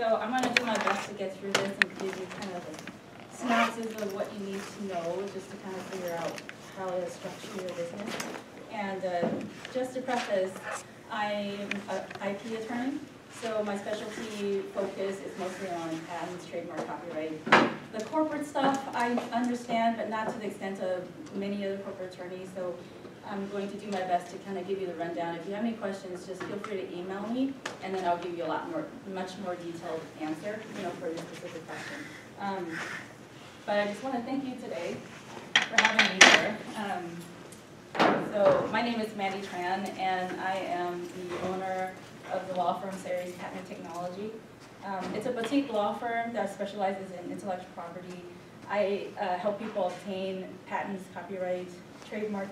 So I'm gonna do my best to get through this and give you kind of a synopsis of what you need to know, just to kind of figure out how to structure your business. And uh, just to preface, I'm an IP attorney, so my specialty focus is mostly on patents, trademark, copyright. The corporate stuff, I understand, but not to the extent of many other corporate attorneys, so I'm going to do my best to kind of give you the rundown. If you have any questions, just feel free to email me, and then I'll give you a lot more, much more detailed answer, you know, for your specific question. Um, But I just want to thank you today for having me here. Um, So, my name is Mandy Tran, and I am the owner of the law firm Series Patent Technology. Um, It's a boutique law firm that specializes in intellectual property. I uh, help people obtain patents, copyright, trademark,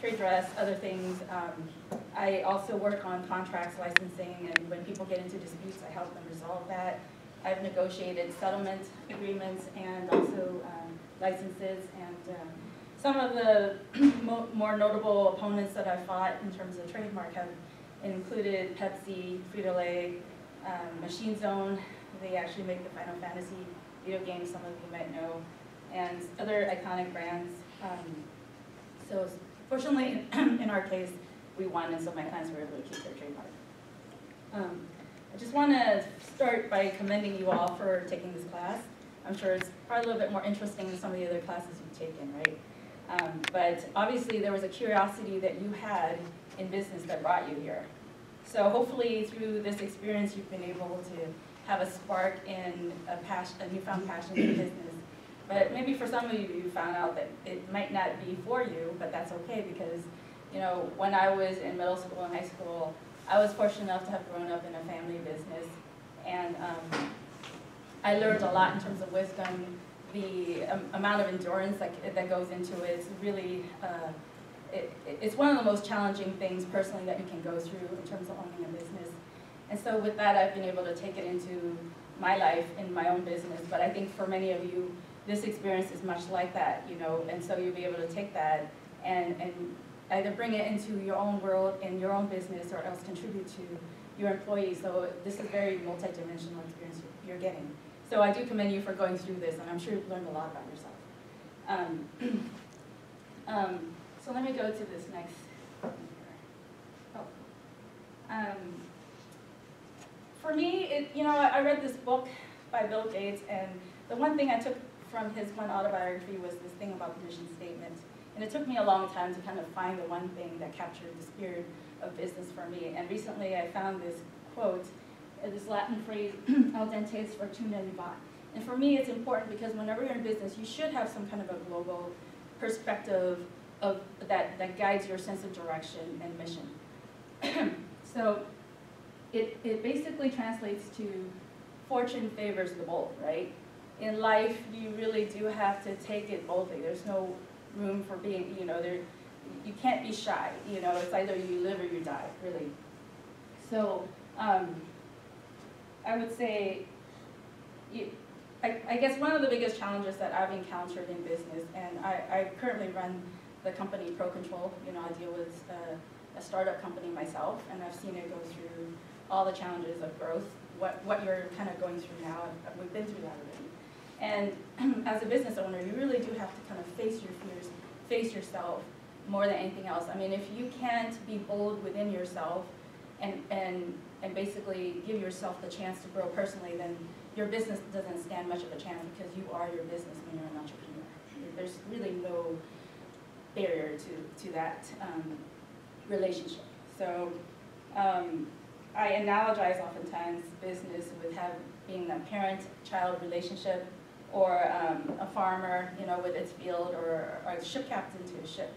trade dress, other things. Um, I also work on contracts, licensing, and when people get into disputes, I help them resolve that. I've negotiated settlement agreements and also um, licenses, and um, some of the mo- more notable opponents that I fought in terms of trademark have included Pepsi, Frito-Lay, um, Machine Zone, they actually make the Final Fantasy video game, some of you might know, and other iconic brands. Um, So fortunately, in our case, we won, and so my clients were able to keep their trademark. Um, I just want to start by commending you all for taking this class. I'm sure it's probably a little bit more interesting than some of the other classes you've taken, right? Um, But obviously, there was a curiosity that you had in business that brought you here. So hopefully, through this experience, you've been able to have a spark in a passion, a newfound passion for business. But maybe for some of you, you found out that it might not be for you, but that's okay because, you know, when I was in middle school and high school, I was fortunate enough to have grown up in a family business. And um, I learned a lot in terms of wisdom, the um, amount of endurance that, that goes into it. It's really, uh, it, it's one of the most challenging things personally that you can go through in terms of owning a business. And so with that, I've been able to take it into my life in my own business. But I think for many of you, this experience is much like that, you know, and so you'll be able to take that and, and either bring it into your own world and your own business or else contribute to your employees. So this is very multidimensional experience you're getting. So I do commend you for going through this, and I'm sure you've learned a lot about yourself. Um, um, so let me go to this next. Oh. Um, for me, it, you know, I read this book by Bill Gates, and the one thing I took from his one autobiography was this thing about the mission statement. And it took me a long time to kind of find the one thing that captured the spirit of business for me. And recently I found this quote, uh, this Latin phrase, audentes fortuna vivat. And for me, it's important because whenever you're in business, you should have some kind of a global perspective of that, that guides your sense of direction and mission. so it, it basically translates to fortune favors the bold, right? In life, you really do have to take it boldly. There's no room for being, you know, there, you can't be shy. You know, it's either you live or you die, really. So um, I would say, you, I, I, guess one of the biggest challenges that I've encountered in business, and I, I currently run the company Pro Control. You know, I deal with a, a startup company myself, and I've seen it go through all the challenges of growth. What what you're kind of going through now, we've been through that already. And as a business owner, you really do have to kind of face your fears, face yourself more than anything else. I mean, if you can't be bold within yourself and, and, and basically give yourself the chance to grow personally, then your business doesn't stand much of a chance because you are your business when you're an entrepreneur. There's really no barrier to, to that um, relationship. So um, I analogize oftentimes business with have, being a parent-child relationship or um, a farmer, you know, with its field or, or a ship captain to a ship.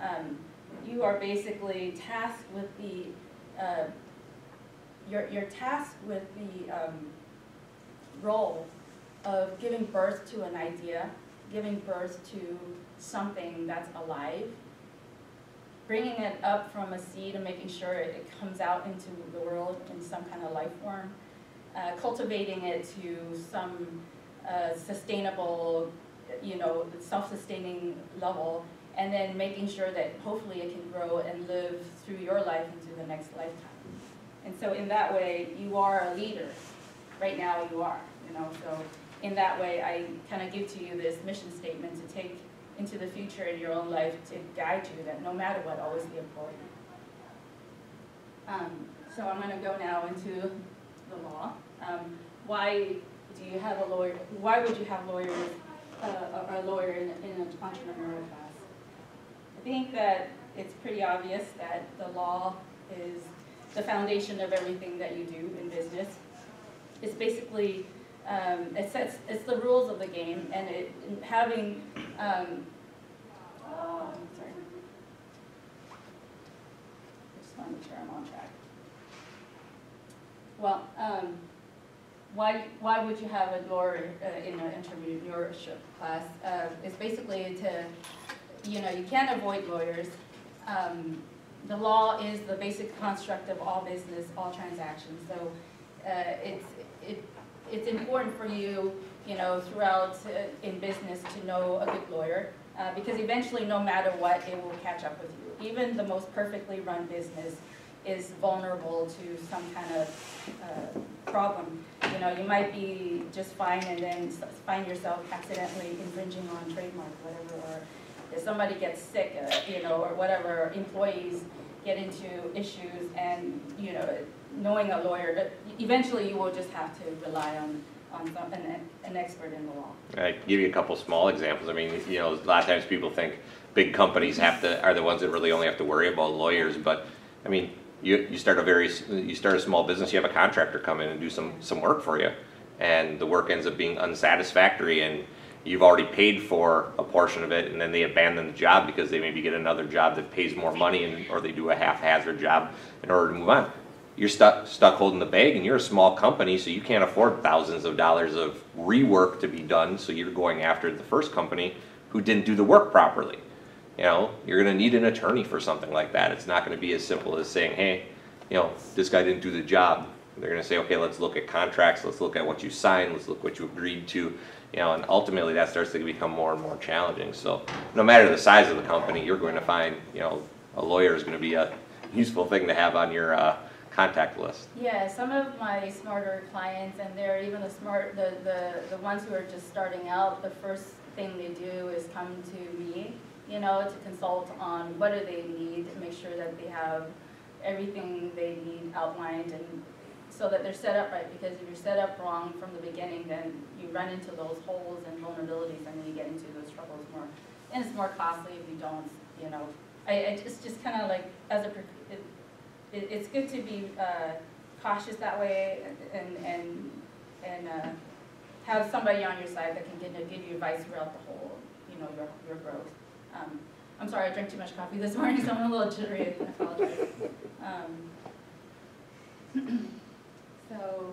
Um, you are basically tasked with the, uh, you're, you're tasked with the um, role of giving birth to an idea, giving birth to something that's alive, bringing it up from a seed and making sure it comes out into the world in some kind of life form, uh, cultivating it to some uh, sustainable, you know, self-sustaining level, and then making sure that hopefully it can grow and live through your life into the next lifetime. And so in that way, you are a leader right now you are, you know, so in that way, I kind of give to you this mission statement to take into the future in your own life to guide you that no matter what, always be employed. Um, so I'm gonna go now into the law. Um, why do you have a lawyer, why would you have lawyers, uh, a a lawyer in, in an entrepreneurial class? I think that it's pretty obvious that the law is the foundation of everything that you do in business. It's basically, um, it sets, it's the rules of the game, and it, having, um, oh, sorry. I just want to make sure I'm on track. Well, um, why, why would you have a lawyer uh, in an entrepreneurship class? Uh, It's basically to, you know, you can't avoid lawyers. Um, The law is the basic construct of all business, all transactions. So uh, it's, it, it's important for you, you know, throughout uh, in business to know a good lawyer. uh, Because eventually, no matter what, it will catch up with you. Even the most perfectly run business is vulnerable to some kind of uh, problem. You know, you might be just fine and then find yourself accidentally infringing on trademark, whatever, or if somebody gets sick, uh, you know, or whatever, employees get into issues and, you know, knowing a lawyer, eventually you will just have to rely on, on an, an expert in the law. I give you a couple small examples. I mean, you know, a lot of times people think big companies have to, are the ones that really only have to worry about lawyers, but, I mean, you, you start a very, you start a small business, you have a contractor come in and do some, some work for you. And the work ends up being unsatisfactory and you've already paid for a portion of it and then they abandon the job because they maybe get another job that pays more money and, or they do a haphazard job in order to move on. You're stuck, stuck holding the bag and you're a small company, so you can't afford thousands of dollars of rework to be done, so you're going after the first company who didn't do the work properly. You know, you're gonna need an attorney for something like that. It's not gonna be as simple as saying, hey, you know, this guy didn't do the job. They're gonna say, okay, let's look at contracts, let's look at what you signed, let's look what you agreed to. You know, and ultimately that starts to become more and more challenging. So no matter the size of the company, you're going to find, you know, a lawyer is gonna be a useful thing to have on your, uh, contact list. Yeah, some of my smarter clients, and they're even the smart, the, the, the ones who are just starting out, the first thing they do is come to me, you know, to consult on what do they need, to make sure that they have everything they need outlined and so that they're set up right, because if you're set up wrong from the beginning, then you run into those holes and vulnerabilities and then you get into those troubles more. And it's more costly if you don't, you know, I, I just, just kind of like, as a, it, it, it's good to be uh, cautious that way and, and, and uh, have somebody on your side that can give you advice throughout the whole, you know, your, your growth. Um, I'm sorry, I drank too much coffee this morning, so I'm a little jittery, I apologize. Um, So,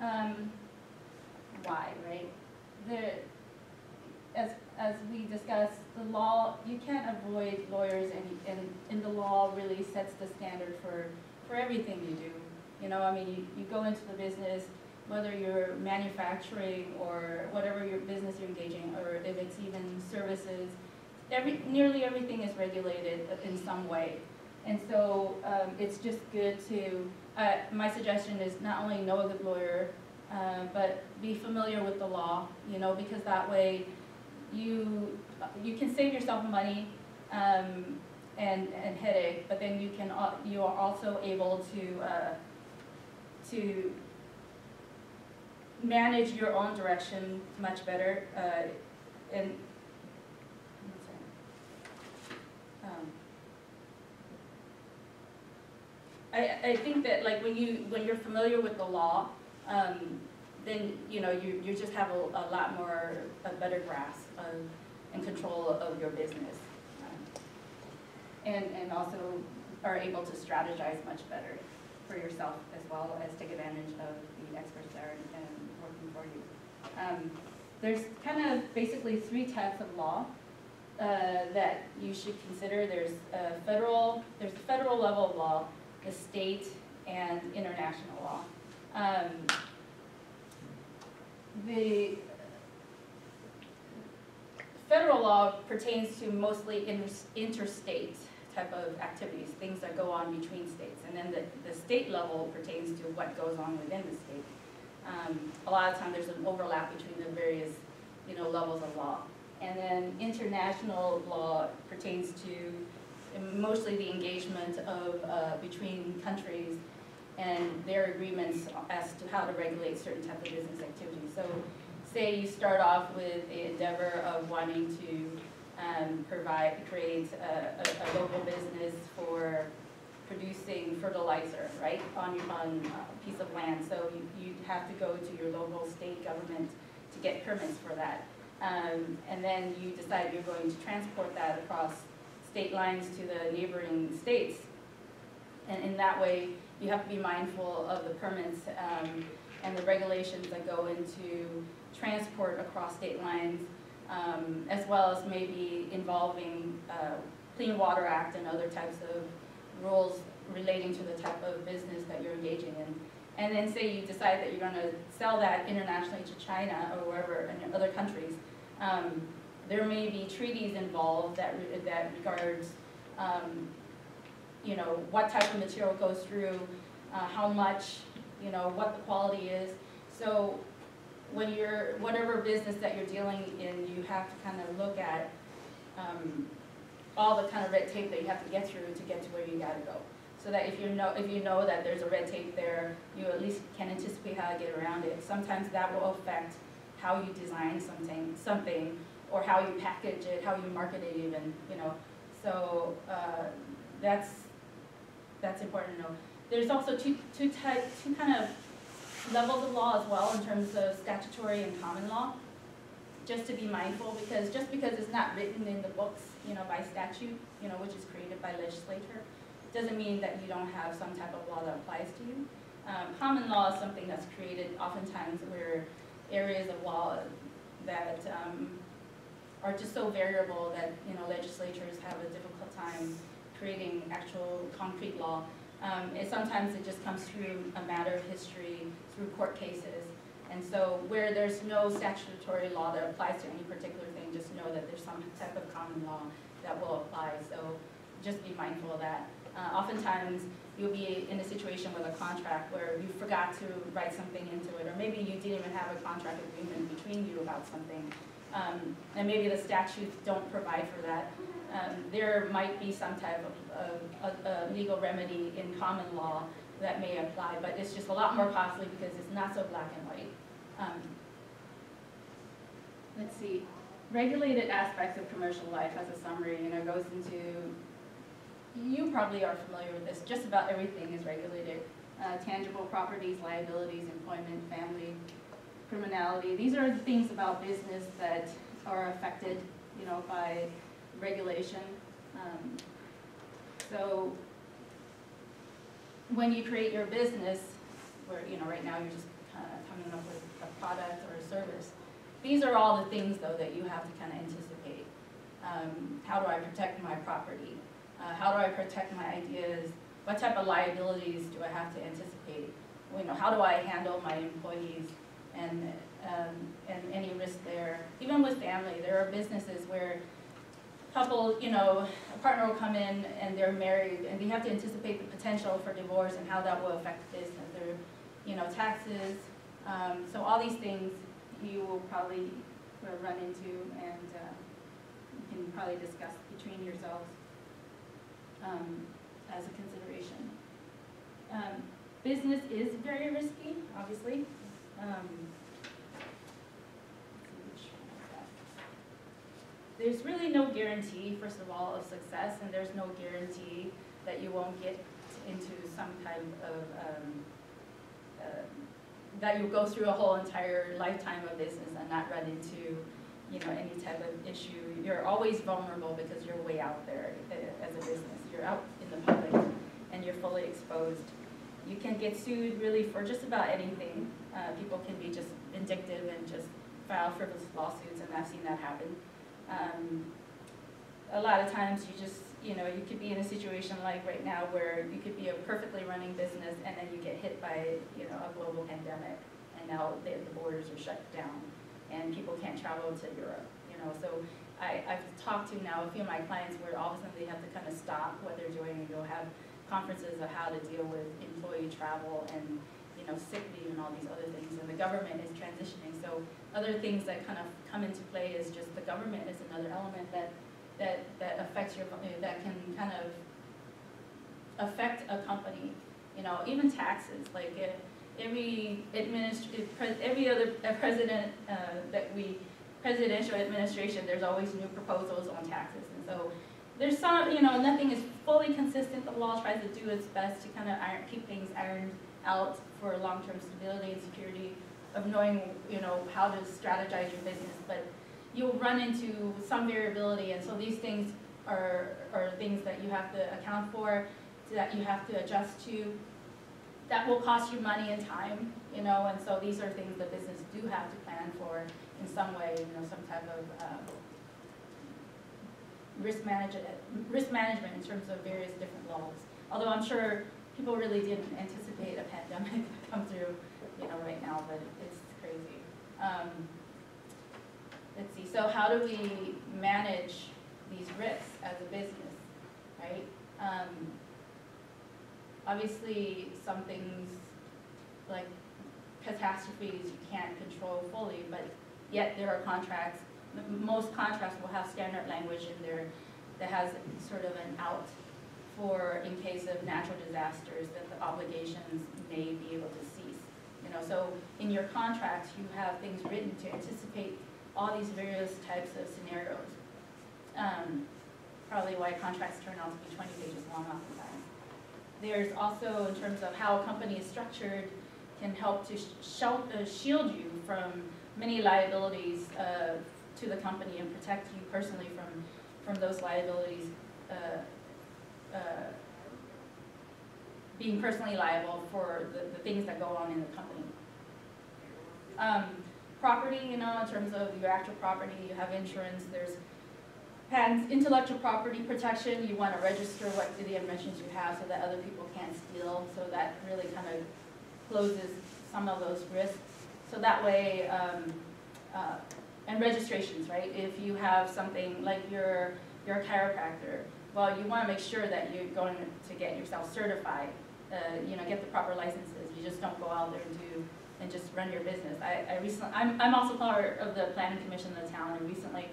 um, why, right? The, as, as we discussed, the law, you can't avoid lawyers and, and, and the law really sets the standard for, for everything you do. You know, I mean, you, you go into the business, whether you're manufacturing or whatever your business you're engaging, or if it's even services, every, nearly everything is regulated in some way. And so, um, it's just good to, uh, my suggestion is not only know a good lawyer, uh, but be familiar with the law, you know, because that way you, you can save yourself money, um, and, and headache, but then you can, al- you are also able to, uh, to manage your own direction much better, uh, and, one second. Um, I, I think that like when you, when you're familiar with the law, um, then, you know, you, you just have a, a lot more, a better grasp of, and control of your business. Um, And, and also are able to strategize much better for yourself as well as take advantage of the experts that are, um, working for you. Um, There's kind of basically three types of law uh, that you should consider. There's a federal, there's the federal level of law, the state, and international law. Um, The federal law pertains to mostly inter- interstate type of activities, things that go on between states. And then the, the state level pertains to what goes on within the state. Um, a lot of time there's an overlap between the various, you know, levels of law. And then international law pertains to mostly the engagement of, uh, between countries and their agreements as to how to regulate certain type of business activities. So say you start off with the endeavor of wanting to um, provide, create a, a, a local business for producing fertilizer, right, on, on a piece of land. So you, you have to go to your local state government to get permits for that. Um, and then you decide you're going to transport that across state lines to the neighboring states. And in that way, you have to be mindful of the permits, um, and the regulations that go into transport across state lines, um, as well as maybe involving, uh, Clean Water Act and other types of rules relating to the type of business that you're engaging in. And then say you decide that you're gonna sell that internationally to China or wherever, in other countries. Um, there may be treaties involved that, re- that regards, um, you know, what type of material goes through, uh, how much, you know, what the quality is. So when you're, whatever business that you're dealing in, you have to kind of look at, um, all the kind of red tape that you have to get through to get to where you gotta go. So that if you know, if you know that there's a red tape there, you at least can anticipate how to get around it. Sometimes that will affect how you design something, something, or how you package it, how you market it even, you know. So, uh, that's, that's important to know. There's also two, two type, two kind of levels of law as well in terms of statutory and common law. Just to be mindful, because just because it's not written in the books, you know, by statute, you know, which is created by legislature, doesn't mean that you don't have some type of law that applies to you. Um, common law is something that's created oftentimes where areas of law that, um, are just so variable that, you know, legislatures have a difficult time creating actual concrete law. Um, and sometimes it just comes through a matter of history, through court cases. And so where there's no statutory law that applies to any particular thing, just know that there's some type of common law that will apply. So just be mindful of that. Uh, oftentimes, you'll be in a situation with a contract where you forgot to write something into it, or maybe you didn't even have a contract agreement between you about something. Um, and maybe the statutes don't provide for that. Um, there might be some type of, of, legal remedy in common law that may apply, but it's just a lot more costly because it's not so black and white. Um, let's see, regulated aspects of commercial life as a summary, you know, goes into, you probably are familiar with this, just about everything is regulated. Uh, tangible properties, liabilities, employment, family, criminality, these are the things about business that are affected, you know, by regulation. Um, So when you create your business, where, you know, right now you're just kind of coming up with a product or a service, these are all the things, though, that you have to kind of anticipate. Um, How do I protect my property? Uh, How do I protect my ideas? What type of liabilities do I have to anticipate? You know, how do I handle my employees and, um, and any risk there? Even with family, there are businesses where couple, you know, a partner will come in and they're married and they have to anticipate the potential for divorce and how that will affect the business. There, you know, taxes, um, so all these things you will probably uh, run into and, uh, you can probably discuss between yourselves, um, as a consideration. Um, business is very risky, obviously. Um, there's really no guarantee, first of all, of success, and there's no guarantee that you won't get into some kind of, um, uh, that you'll go through a whole entire lifetime of business and not run into, you know, any type of issue. You're always vulnerable because you're way out there uh, as a business. You're out in the public and you're fully exposed. You can get sued really for just about anything. Uh, people can be just vindictive and just file frivolous lawsuits, and I've seen that happen. Um, a lot of times you just, you know, you could be in a situation like right now where you could be a perfectly running business and then you get hit by, you know, a global pandemic and now the, the borders are shut down and people can't travel to Europe, you know, so I, I've talked to now a few of my clients where all of a sudden they have to kind of stop what they're doing and go have conferences of how to deal with employee travel and, you know, sick leave and all these other things, and the government is transitioning, so other things that kind of come into play is just the government is another element that, that, that affects your, that can kind of affect a company, you know, even taxes, like uh, every administr, every other uh, president uh, that we, presidential administration, there's always new proposals on taxes. And so there's some, you know, nothing is fully consistent. The law tries to do its best to kind of iron, keep things ironed out for long-term stability and security of knowing, you know, how to strategize your business. But you'll run into some variability, and so these things are, are things that you have to account for, that you have to adjust to. That will cost you money and time, you know, and so these are things that business do have to plan for in some way, you know, some type of um, risk management, risk management in terms of various different laws. Although I'm sure people really didn't anticipate a pandemic to come through, you know, right now, but it's crazy. Um, let's see, so how do we manage these risks as a business, right? Um, obviously, some things like catastrophes you can't control fully, but yet there are contracts, most contracts will have standard language in there that has sort of an out for in case of natural disasters, that the obligations may be able to cease. You know, so in your contracts, you have things written to anticipate all these various types of scenarios. Um, Probably why contracts turn out to be twenty pages long oftentimes. There's also, in terms of how a company is structured, can help to sh- shield you from many liabilities uh, to the company and protect you personally from, from those liabilities, uh, uh, being personally liable for the, the things that go on in the company. Um, Property, you know, in terms of your actual property, you have insurance, there's patents, intellectual property protection, you want to register what the inventions you have so that other people can't steal, so that really kind of closes some of those risks. So that way, um, uh, and registrations, right? If you have something like you're, you're a chiropractor, well, you want to make sure that you're going to get yourself certified, uh, you know, get the proper licenses. You just don't go out there and do, and just run your business. I, I recently, I'm, I'm also part of the planning commission of the town, and recently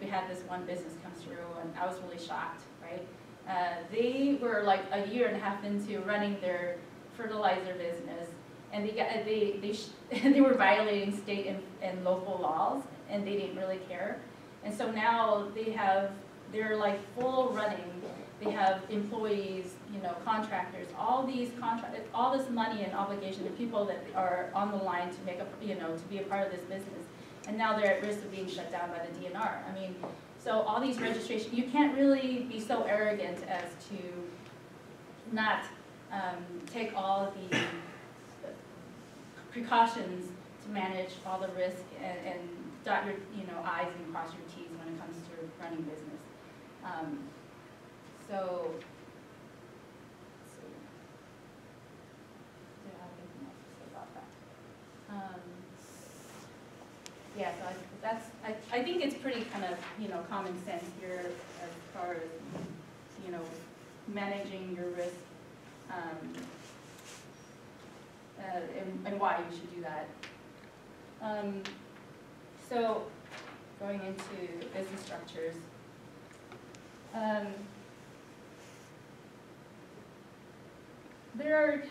we had this one business come through, and I was really shocked, right? Uh, they were like a year and a half into running their fertilizer business, and they got, they, they, they were violating state and, and local laws, and they didn't really care. And so now they have, they're like full running, they have employees, you know, contractors, all these contract, all this money and obligation to people that are on the line to make a, you know, to be a part of this business. And now they're at risk of being shut down by the DNR. I mean, so all these registration, you can't really be so arrogant as to not um, take all the precautions to manage all the risk and, and dot your, you know, i's and cross your t's when it comes to running business. Um, so. Do have anything else to say about that? Um, yeah, so I, that's, I, I think it's pretty kind of, you know, common sense here as far as, you know, managing your risk, um, uh, and, and why you should do that. Um, so, going into business structures. Um, there are,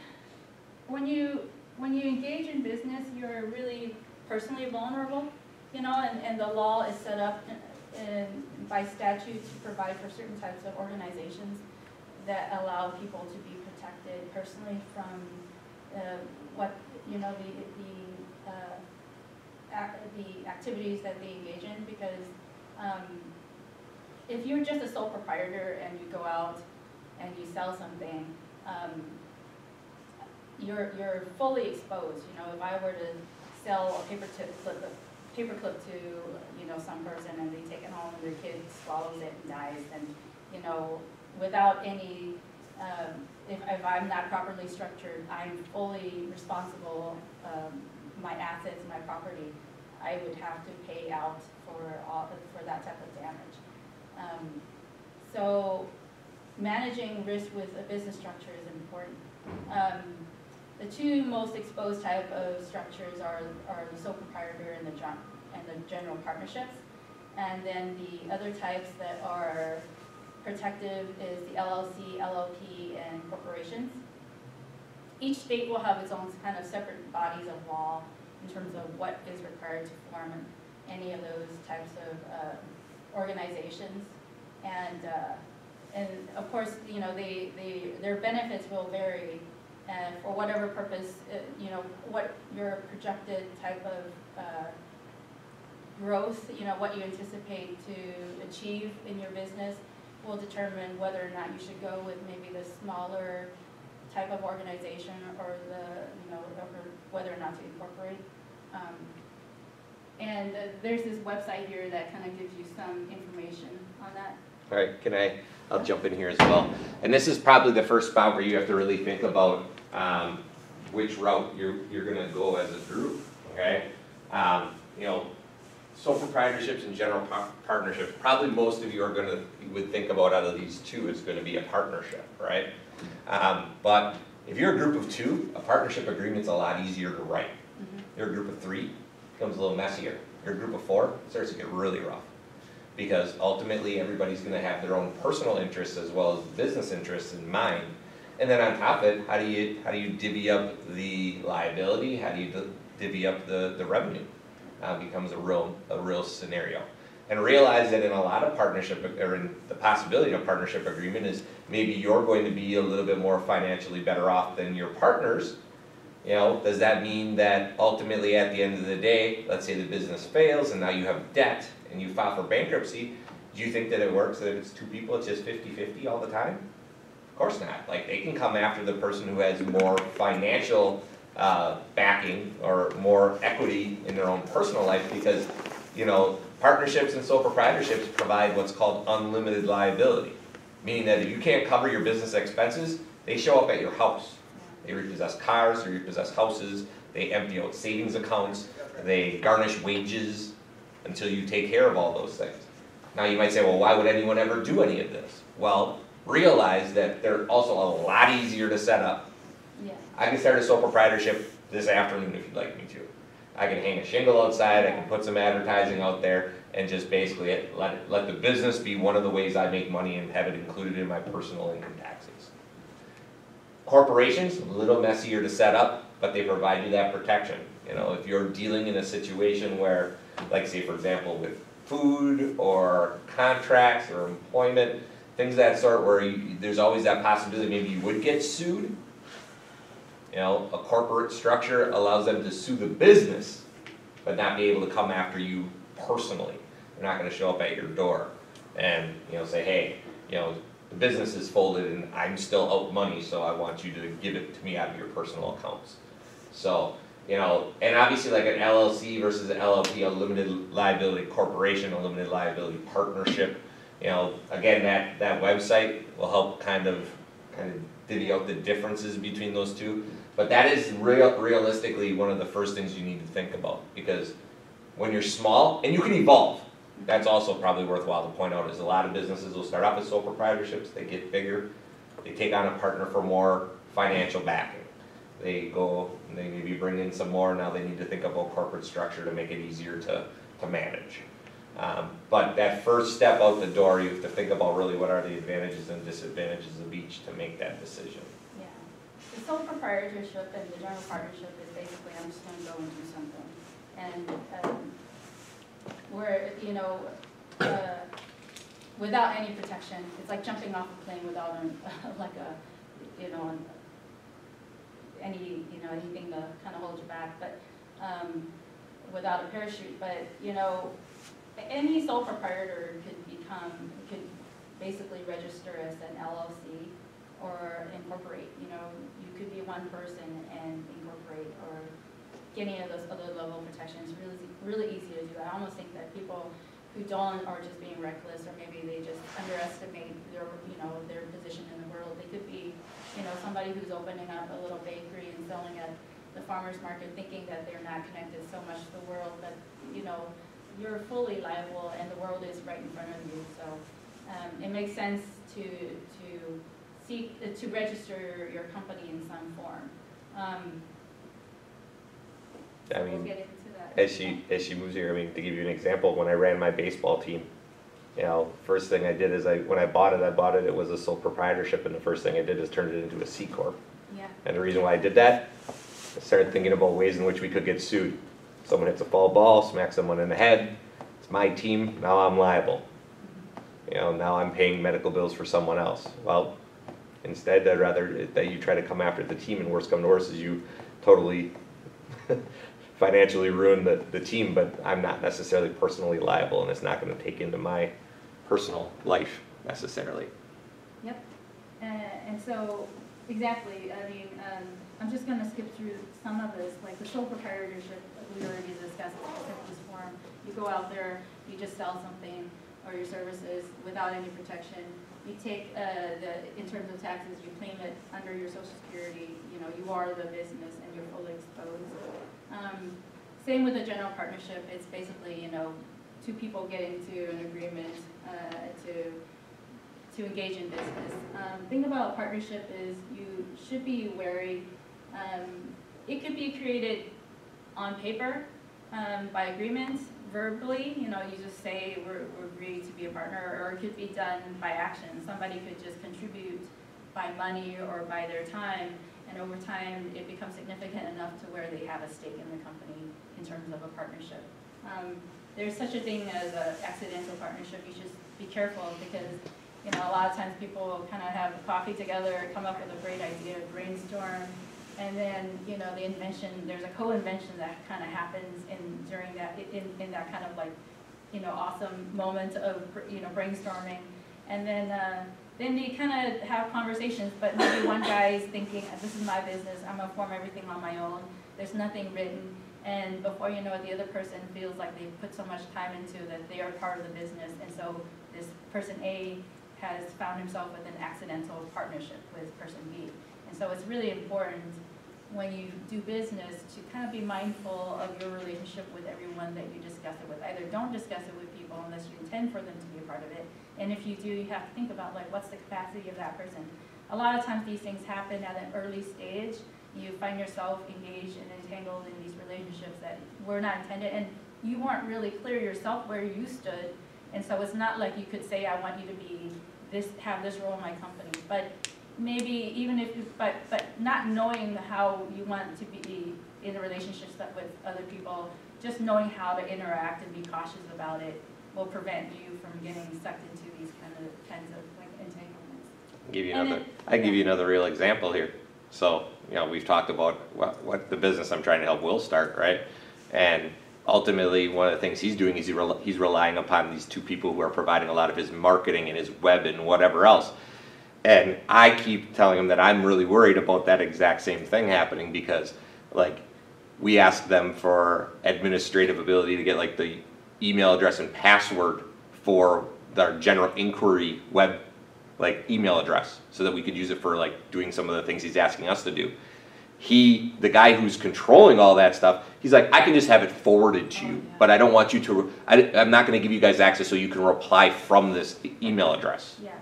when you, when you engage in business, you're really personally vulnerable, you know, and, and the law is set up in, in, by statute to provide for certain types of organizations that allow people to be protected personally from uh, what, you know, the, the, uh, ac- the activities that they engage in, because, um, if you're just a sole proprietor and you go out and you sell something, um, you're, you're fully exposed, you know, if I were to sell a paper tip, clip, paper clip to, you know, some person and they take it home and their kid swallows it and dies, then, you know, without any, um, if, if I'm not properly structured, I'm fully responsible, um, my assets, my property, I would have to pay out for all, for that type of damage. Um, so managing risk with a business structure is important. Um, the two most exposed type of structures are, are the sole proprietor and the and the general partnerships. And then the other types that are protective is the LLC, LLP, and corporations. Each state will have its own kind of separate bodies of law in terms of what is required to form any of those types of uh, organizations. And, uh, and of course, you know, they, they, their benefits will vary and for whatever purpose, uh, you know, what your projected type of uh, growth, you know, what you anticipate to achieve in your business will determine whether or not you should go with maybe the smaller type of organization or the, you know, or whether or not to incorporate. Um, And uh, there's this website here that kind of gives you some information on that. All right, can I, I'll jump in here as well. And this is probably the first spot where you have to really think about, um, which route you're, you're gonna go as a group, okay? Um, you know, sole proprietorships and general par- partnerships, probably most of you are gonna, you would think about out of these two is gonna be a partnership, right? Um, but if you're a group of two, a partnership agreement's a lot easier to write. You're a group of three, becomes a little messier. You're a group of four, it starts to get really rough. Because ultimately, everybody's gonna have their own personal interests as well as business interests in mind. And then on top of it, how do you, how do you divvy up the liability, how do you divvy up the, the revenue? Uh, becomes a real, a real scenario. And realize that in a lot of partnership, or in the possibility of partnership agreement is maybe you're going to be a little bit more financially better off than your partners. You know, does that mean that ultimately at the end of the day, let's say the business fails and now you have debt and you file for bankruptcy, do you think that it works that if it's two people, it's just 50-50 all the time? Of course not. Like they can come after the person who has more financial uh, backing or more equity in their own personal life because, you know, partnerships and sole proprietorships provide what's called unlimited liability. Meaning that if you can't cover your business expenses, they show up at your house. They repossess cars, they repossess houses, they empty out savings accounts, they garnish wages until you take care of all those things. Now you might say, well, why would anyone ever do any of this? Well, realize that they're also a lot easier to set up. Yeah. I can start a sole proprietorship this afternoon if you'd like me to. I can hang a shingle outside, I can put some advertising out there, and just basically let, let the business be one of the ways I make money and have it included in my personal income taxes. Corporations, a little messier to set up, but they provide you that protection. You know, if you're dealing in a situation where, like say for example with food or contracts or employment, things of that sort where you, there's always that possibility maybe you would get sued. You know, a corporate structure allows them to sue the business, but not be able to come after you personally. They're not gonna show up at your door and, you know, say, hey, you know, the business is folded and I'm still out money, so I want you to give it to me out of your personal accounts. So, you know, and obviously like an LLC versus an LLP, a limited liability corporation, a limited liability partnership. You know, again, that, that website will help kind of, kind of divvy out the differences between those two. But that is real, realistically one of the first things you need to think about, because when you're small, and you can evolve, that's also probably worthwhile to point out, is a lot of businesses will start off as sole proprietorships, they get bigger, they take on a partner for more financial backing. They go, they maybe bring in some more, now they need to think about corporate structure to make it easier to, to manage. Um, but that first step out the door, you have to think about really what are the advantages and disadvantages of each to make that decision. The sole proprietorship and the general partnership is basically, I'm just gonna go and do something. And, um, where, you know, uh, without any protection, it's like jumping off a plane without, like a, you know, an- any, you know, anything to kind of hold you back, but, um, without a parachute, but, you know, any sole proprietor could become, could basically register as an LLC or incorporate, you know, could be one person and incorporate or get any of those other level protections, really, really easy to do. I almost think that people who don't are just being reckless or maybe they just underestimate their, you know, their position in the world. They could be, you know, somebody who's opening up a little bakery and selling at the farmer's market thinking that they're not connected so much to the world, but, you know, you're fully liable and the world is right in front of you, so, um, it makes sense to, to seek, to register your company in some form. Um, I so we'll mean, get into that. as she, as she moves here, I mean, to give you an example, when I ran my baseball team, you know, first thing I did is I, when I bought it, I bought it, it was a sole proprietorship, and the first thing I did is turn it into a C corp. Yeah, And the reason why I did that, I started thinking about ways in which we could get sued. Someone hits a foul ball, smacks someone in the head, it's my team, now I'm liable. You know, now I'm paying medical bills for someone else. Well, instead, I'd rather that you try to come after the team and worse come to worse is you totally financially ruin the, the team, but I'm not necessarily personally liable and it's not gonna take into my, Personal life necessarily. Yep, and, and so, exactly, I mean, um, I'm just gonna skip through some of this, like the sole proprietorship, we already discussed this forum. You go out there, you just sell something or your services without any protection. You take, uh, the, in terms of taxes, you claim it under your social security, you know, you are the business and you're fully exposed. Um, same with a general partnership, it's basically, you know, two people get into an agreement, uh, to to engage in business. Um, thing about a partnership is you should be wary. Um, it could be created on paper um, by agreement, verbally. You know, you just say we're, we're agreed to be a partner, or it could be done by action. Somebody could just contribute by money or by their time, and over time it becomes significant enough to where they have a stake in the company in terms of a partnership. Um, there's such a thing as an accidental partnership. You should be careful because you know, a lot of times people kind of have coffee together, come up with a great idea, brainstorm, and then, you know, the invention, there's a co-invention that kind of happens in, during that, in, in that kind of like, you know, awesome moment of, you know, brainstorming. And then, uh, then they kind of have conversations, but maybe one guy is thinking, this is my business, I'm gonna form everything on my own, there's nothing written. And before you know it, the other person feels like they've put so much time into that they are part of the business. And so this person A has found himself with an accidental partnership with person B. And so it's really important when you do business to kind of be mindful of your relationship with everyone that you discuss it with. Either don't discuss it with people unless you intend for them to be a part of it. And if you do, you have to think about like, what's the capacity of that person? A lot of times these things happen at an early stage. You find yourself engaged and entangled in these relationships that were not intended. And you weren't really clear yourself where you stood. And so it's not like you could say, I want you to be this, have this role in my company. But maybe even if, you but, but not knowing how you want to be in a relationship that- with other people, just knowing how to interact and be cautious about it will prevent you from getting sucked into these kind of, kinds of like entanglements. Give you And another, it- I give you another real example here. So, you know, we've talked about what, what the business I'm trying to help Will start, right? And ultimately, one of the things he's doing is he rel- he's relying upon these two people who are providing a lot of his marketing and his web and whatever else. And I keep telling him that I'm really worried about that exact same thing happening because, like, we ask them for administrative ability to get like the email address and password for their general inquiry web like email address so that we could use it for like doing some of the things he's asking us to do. He, the guy who's controlling all that stuff, he's like, I can just have it forwarded to Oh, you, but I don't want you to, I, I'm not gonna give you guys access so you can reply from this email address. Yeah,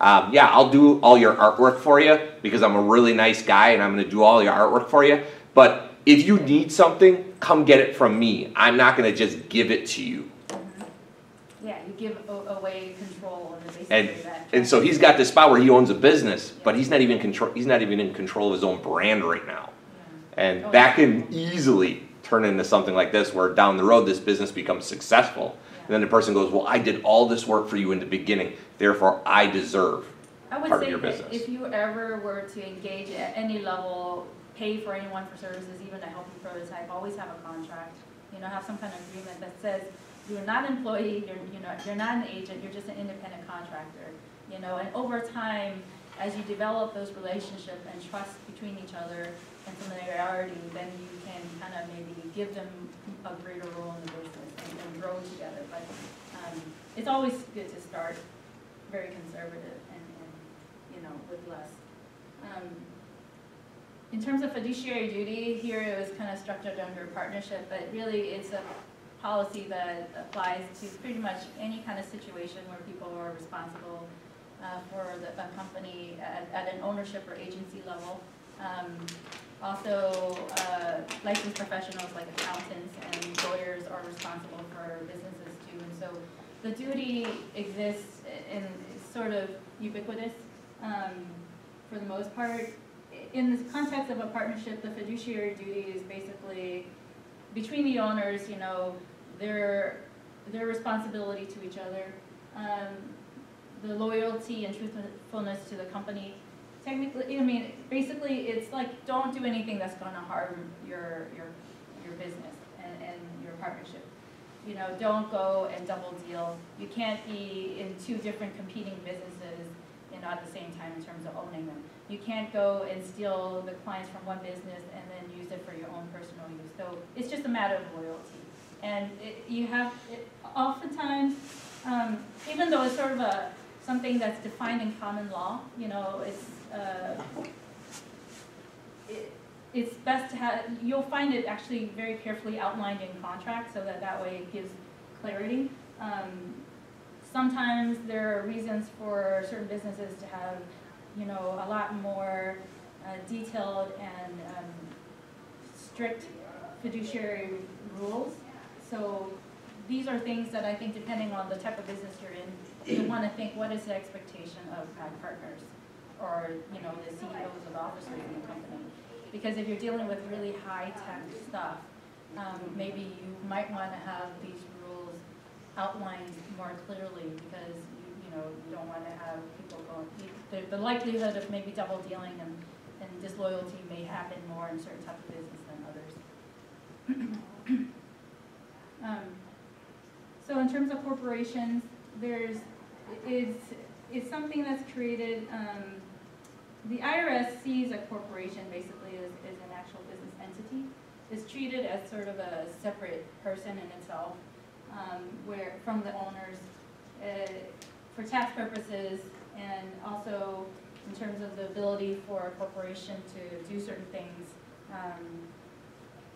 Um, yeah, I'll do all your artwork for you because I'm a really nice guy and I'm gonna do all your artwork for you. But if you need something, come get it from me. I'm not gonna just give it to you. yeah, you give away control and And, basically that. and so he's got this spot where he owns a business, but he's not even control, he's not even in control of his own brand right now. And Oh, that can easily turn into something like this, where down the road, this business becomes successful. And then the person goes, well, I did all this work for you in the beginning, therefore I deserve. I would part of say your that business. if you ever were to engage at any level, pay for anyone for services, even to help you prototype, always have a contract. You know, have some kind of agreement that says you're not an employee, you're, you know, you're not an agent, you're just an independent contractor. You know, and over time, as you develop those relationships and trust between each other and familiarity, then you can kind of maybe give them a greater role in the business and, and grow together. But, um, it's always good to start very conservative and, and, you know, with less. Um, In terms of fiduciary duty, here it was kind of structured under a partnership, but really it's a policy that applies to pretty much any kind of situation where people are responsible uh, for the, a company at, at an ownership or agency level. Um, Also, uh, licensed professionals like accountants and lawyers are responsible for businesses too. And so the duty exists and sort of ubiquitous um, for the most part. In the context of a partnership, the fiduciary duty is basically between the owners, you know, their, their responsibility to each other, um, the loyalty and truthfulness to the company. Technically, I mean, basically, it's like, don't do anything that's gonna harm your, your, your business and, and your partnership. You know, don't go and double deal. You can't be in two different competing businesses and at the same time in terms of owning them. You can't go and steal the clients from one business and then use it for your own personal use. So it's just a matter of loyalty. And it, you have, it, oftentimes, um, even though it's sort of a, something that's defined in common law, you know, it's, uh, it's best to have, you'll find it actually very carefully outlined in contract, so that that way it gives clarity. Um, sometimes there are reasons for certain businesses to have, you know, a lot more uh, detailed and um, strict fiduciary rules. So these are things that I think depending on the type of business you're in, you want to think, what is the expectation of partners? Or, you know, the CEOs of officers in the company? Because if you're dealing with really high-tech stuff, um, maybe you might want to have these rules outlined more clearly because you, you know, you don't want to have people going, the, the likelihood of maybe double dealing and, and disloyalty may happen more in certain types of business than others. Um, So in terms of corporations, there's, it's, it's something that's created, um, the IRS sees a corporation basically as, as an actual business entity. It's treated as sort of a separate person in itself, um, where, from the owners, uh, for tax purposes, and also in terms of the ability for a corporation to do certain things, um,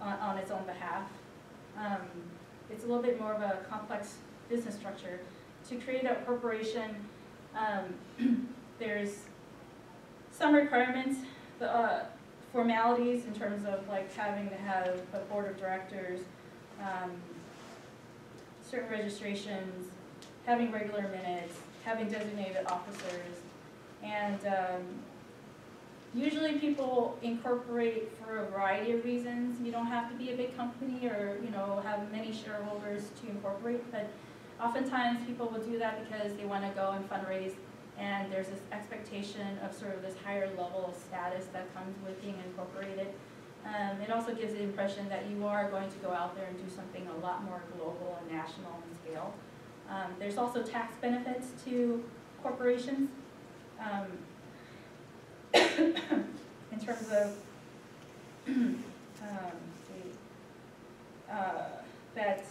on, on its own behalf. Um, it's a little bit more of a complex business structure. To create a corporation, um, there's some requirements, the uh, formalities in terms of like having to have a board of directors, um, certain registrations, having regular minutes, having designated officers, and um, Usually people incorporate for a variety of reasons. You don't have to be a big company or, you know, have many shareholders to incorporate, but oftentimes people will do that because they want to go and fundraise and there's this expectation of sort of this higher level of status that comes with being incorporated. Um, it also gives the impression that you are going to go out there and do something a lot more global and national in scale. Um, there's also tax benefits to corporations. Um, in terms of, um, uh, that,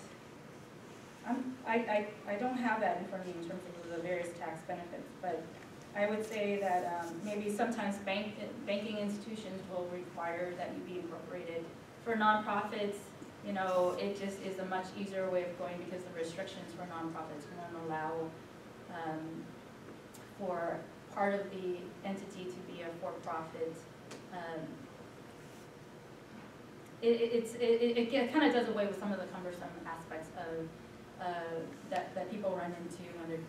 I'm, I, I, I don't have that in front of me in terms of the various tax benefits, but I would say that, um, maybe sometimes bank, banking institutions will require that you be incorporated. For nonprofits, you know, it just is a much easier way of going because the restrictions for nonprofits won't allow, um, for part of the entity to be a for-profit. um, It, it- it, it- it kind of does away with some of the cumbersome aspects of, uh, that, that people run into when they're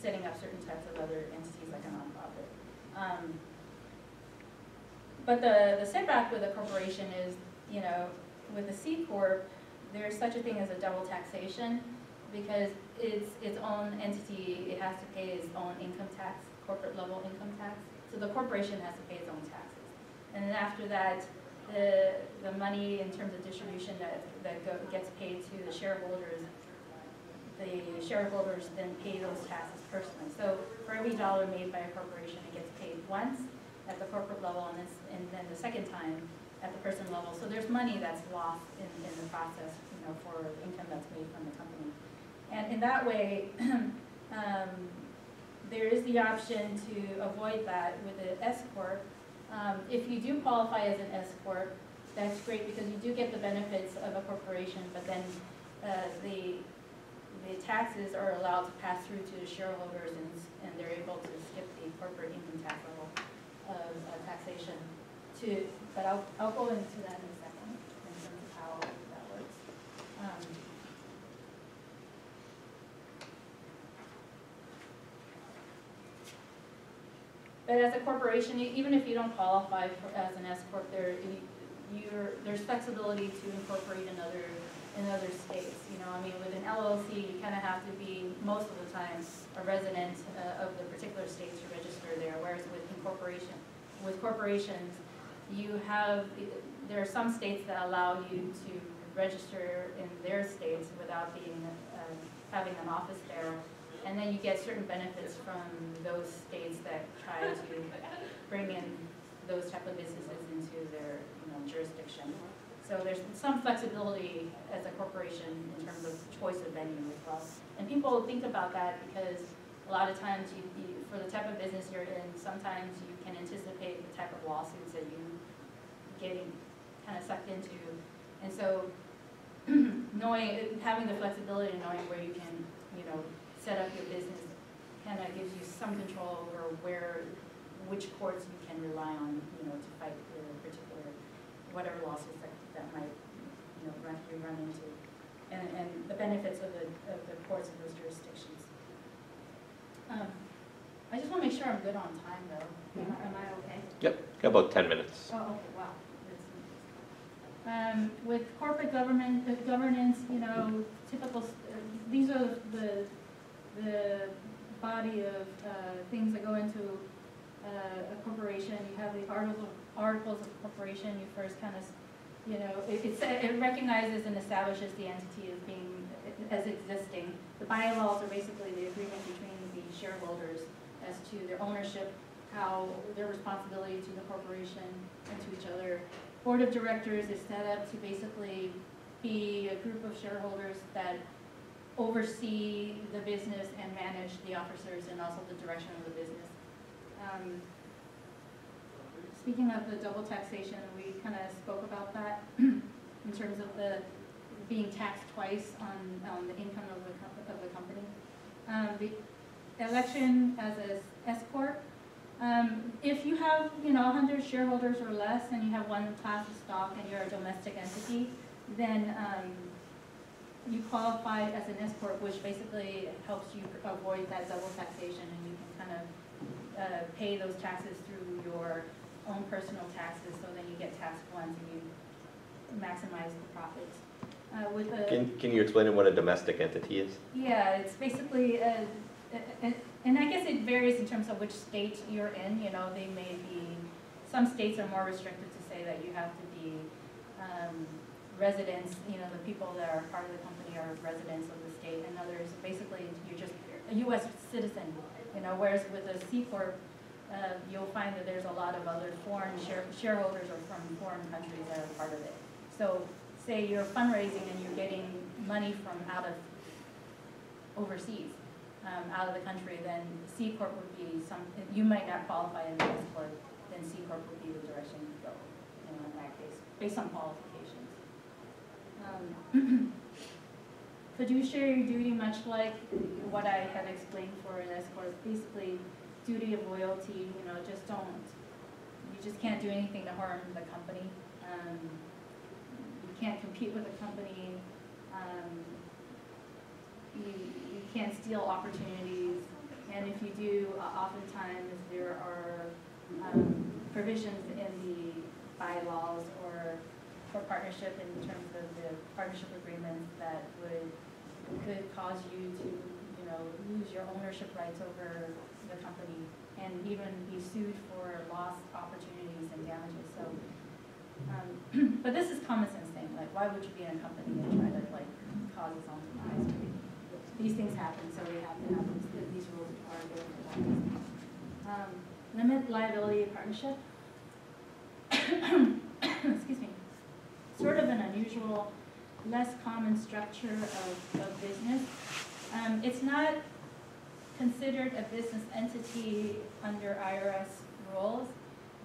setting up certain types of other entities like a nonprofit. Um, But the, the setback with a corporation is, you know, with a C corp, there's such a thing as a double taxation because it's its own entity, it has to pay its own income tax corporate level income tax. So the corporation has to pay its own taxes. And then after that, the, the money in terms of distribution that, that go, gets paid to the shareholders, the shareholders then pay those taxes personally. So for every dollar made by a corporation, it gets paid once at the corporate level and then, and then the second time at the person level. So there's money that's lost in, in the process, you know, for income that's made from the company. And in that way, um, there is the option to avoid that with an S corp. Um, if you do qualify as an S corp, that's great because you do get the benefits of a corporation, but then uh, the the taxes are allowed to pass through to the shareholders and, and they're able to skip the corporate income tax level of uh, taxation to, but I'll, I'll go into that in a second, in terms of how that works. Um, But as a corporation, even if you don't qualify for, as an S corp, there, there's flexibility to incorporate in other, in other states, you know, I mean, with an LLC, you kind of have to be, most of the time, a resident uh, of the particular state to register there, whereas with incorporation, with corporations, you have, there are some states that allow you to register in their states without being, um, having an office there. And then you get certain benefits from those states that try to bring in those type of businesses into their, you know, jurisdiction. So there's some flexibility as a corporation in terms of choice of venue as well. And people think about that because a lot of times you, you, for the type of business you're in, sometimes you can anticipate the type of lawsuits that you getting kind of sucked into. And so knowing, having the flexibility and knowing where you can, you know, set up your business kind of gives you some control over where, which courts you can rely on, you know, to fight your particular, whatever lawsuits that, might, you know, run, you run into. And, and the benefits of the, of the courts in those jurisdictions. Um, I just want to make sure I'm good on time though. Am I, am I okay? Yep, got about ten minutes. Oh, okay, wow. Um, with corporate government, uh, governance, you know, typical, uh, these are the, the body of, uh, things that go into, uh, a corporation. You have the articles, articles of corporation, you first kind of, you know, it, it recognizes and establishes the entity as being, as existing. The bylaws are basically the agreement between the shareholders as to their ownership, how their responsibility to the corporation and to each other. Board of directors is set up to basically be a group of shareholders that oversee the business and manage the officers and also the direction of the business. Um, Speaking of the double taxation, we kind of spoke about that in terms of the being taxed twice on, on the income of the, of the company. Um, the election as a S corp, um, if you have, you know, hundred shareholders or less and you have one class of stock and you're a domestic entity, then, um, you qualify as an S corp, which basically helps you avoid that double taxation and you can kind of, uh, pay those taxes through your own personal taxes, so then you get taxed once and you maximize the profits. Uh, with a. Can, can you explain what a domestic entity is? Yeah, it's basically, a- a- a- and I guess it varies in terms of which state you're in, you know, they may be, some states are more restricted to say that you have to be um, residents, you know, the people that are part of the company are residents of the state, and others, basically, you're just a US citizen, you know, whereas with a C corp, uh, you'll find that there's a lot of other foreign share- shareholders or from foreign countries that are part of it. So say you're fundraising and you're getting money from out of overseas, um, out of the country, then C corp would be some, you might not qualify in the S corp, then C corp would be the direction you go, in that case, based on qualifications. Um, Fiduciary duty, much like what I had explained for an S corp, basically duty of loyalty, you know, just don't, you just can't do anything to harm the company. Um, You can't compete with the company. Um, You, you can't steal opportunities. And if you do, uh, oftentimes there are um, provisions in the bylaws or for partnership in terms of the partnership agreements that would, could cause you to, you know, lose your ownership rights over the company and even be sued for lost opportunities and damages, so. um, But this is common sense thing, like, why would you be in a company and try to like cause its own demise? These things happen, so we have to have, these- these rules are there for that. Um, Limit liability partnership. Excuse me. Sort of an unusual, less common structure of, of business. Um, It's not considered a business entity under IRS rules.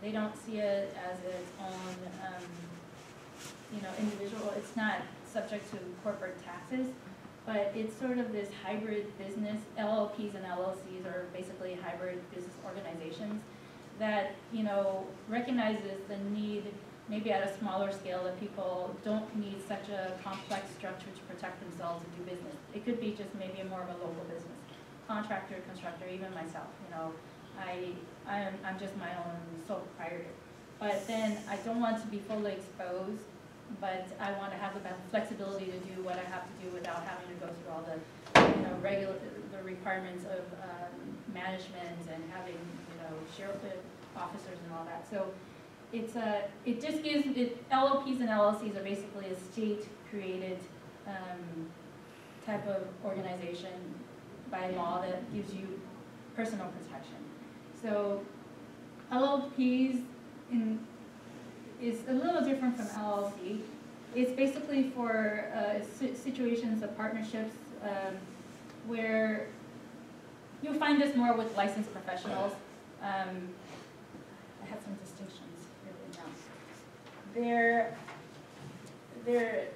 They don't see it as its own, um, you know, individual, it's not subject to corporate taxes, but it's sort of this hybrid business, LLPs and LLCs are basically hybrid business organizations. that, you know, recognizes the need, maybe at a smaller scale, that people don't need such a complex structure to protect themselves and do business. It could be just maybe more of a local business, contractor, constructor, even myself, you know. I, I'm, I'm just my own sole proprietor. But then I don't want to be fully exposed, but I want to have the flexibility to do what I have to do without having to go through all the, you know, regular, the requirements of, um, management and having, you know, sheriff officers and all that. So it's a, it just gives, it, LLPs and LLCs are basically a state-created, um, type of organization by law that gives you personal protection. So LLPs in, is a little different from LLC. It's basically for uh, situations of partnerships um, where you'll find this more with licensed professionals. Um, I have some distinctions really now. They're, they're,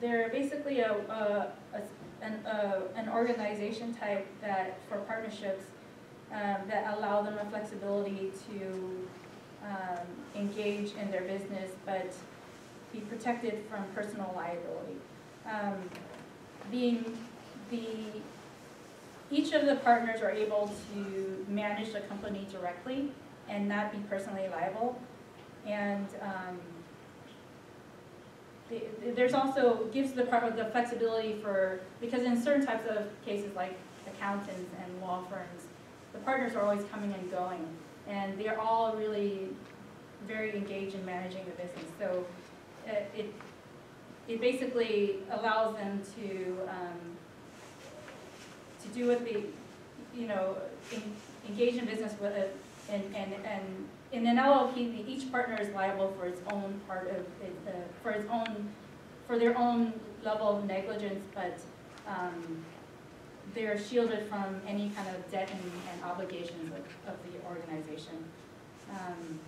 they're basically a, a, a- an, a, an organization type that, for partnerships, um, that allow them a flexibility to, um, engage in their business, but be protected from personal liability. Um, being the, each of the partners are able to manage the company directly and not be personally liable. And, um, the- the- there's also, gives the part the flexibility for, because in certain types of cases like accountants and law firms, the partners are always coming and going, and they're all really very engaged in managing the business. So uh, it, it basically allows them to, um, to do what they, you know, en- engage in business with it, and, and, and in an LLP, each partner is liable for its own part of, it, uh, for its own, for their own level of negligence, but, um, they're shielded from any kind of debt and, and obligations of, of the organization. Um,